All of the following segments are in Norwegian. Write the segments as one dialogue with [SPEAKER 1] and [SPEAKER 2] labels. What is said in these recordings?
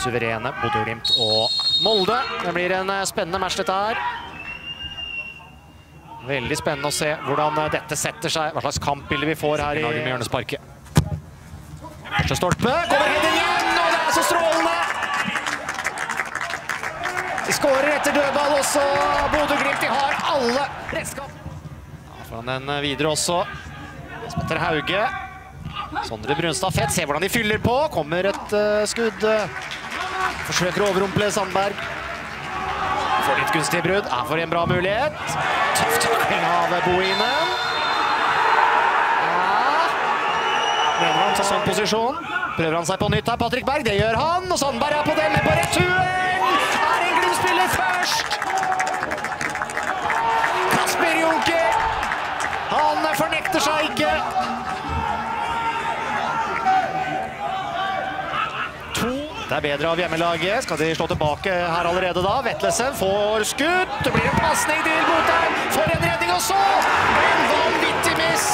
[SPEAKER 1] suverene Bodø-Glimt og Molde. Det blir en eh, spennende match dette her. Veldig spennende å se hvordan eh, dette setter seg, hva slags kampbilde vi får her i med hjørnesparket. Første stolpe, kommer heading igjen, og det er så strålende! De skårer etter dødball også. Bodø-Glimt de har alle redskap. Ja, foran den eh, videre også. Petter Hauge. Sondre Brunstad Fett, se hvordan de fyller på. Kommer et skudd. Forsøker å overrumple Sandberg. Får litt gunstig brudd. Her får en bra mulighet. Tøff takling av Bohinen. Ja. Mener han tar sånn posisjon. Prøver han seg på nytt her, Patrick Berg. Det gjør han. Og Sandberg er på den, men på returen er en Glimt-spiller først. Kasper Junker. Han fornekter seg ikke. To. Det er bedre av hjemmelaget. Skal de slå tilbake her allerede da? Vetlesen får skudd. Det blir en pasning til Botheim. For en redning også! En vanvittig miss!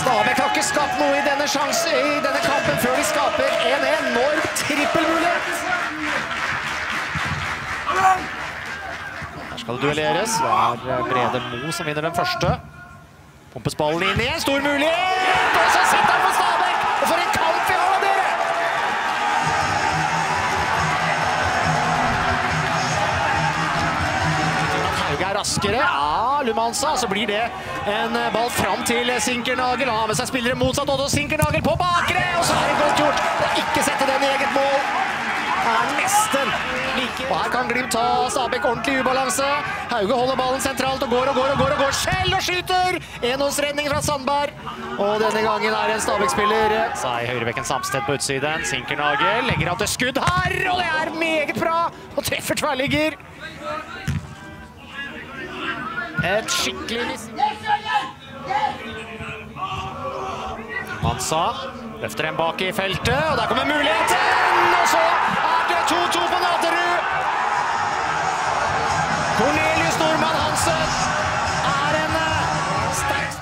[SPEAKER 1] Stabæk har ikke skapt noe i denne, sjanse, i denne kampen før de skaper en enorm trippelmulighet. Her skal det duelleres. Det er Brede Mo som vinner den første. Pumpes ballen inn igjen. Stor mulighet! Og så sitter han på Stabæk! Og for en kamp Hauge er raskere. Ja, Lumansa. Så blir det en ball fram til Sinkernagel. Han har med seg spillere motsatt. Og Sinkernagel på bakre! Og så er det godt gjort å ikke sette den i eget mål. Er nesten like. Og her kan Glimt ta Stabæk ordentlig ubalanse. Hauge holder ballen sentralt og går og går og går. og går. Skjell og skyter! Enhåndsredning fra Sandberg. Og denne gangen er det en Stabæk-spiller. Så er høyrebekken Samsted på utsiden. Sinkernagel legger av til skudd her, og det er meget bra! Og treffer tverrligger. Et skikkelig. Mansa løfter en bak i feltet, og der kommer muligheten! Og så er det 2-2 på Naderud! Cornelius Normann Hansen er en eh, sterk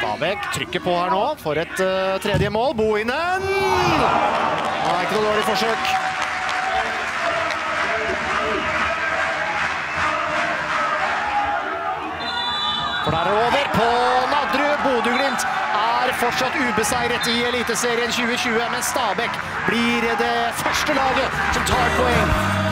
[SPEAKER 1] Stabæk trykker på her nå for et uh, tredje mål. Bohinen! Det er ikke noe dårlig forsøk. For der er det over på Nadderud. Bodø-Glimt er fortsatt ubeseiret i Eliteserien 2020, men Stabæk blir det første laget som tar poeng.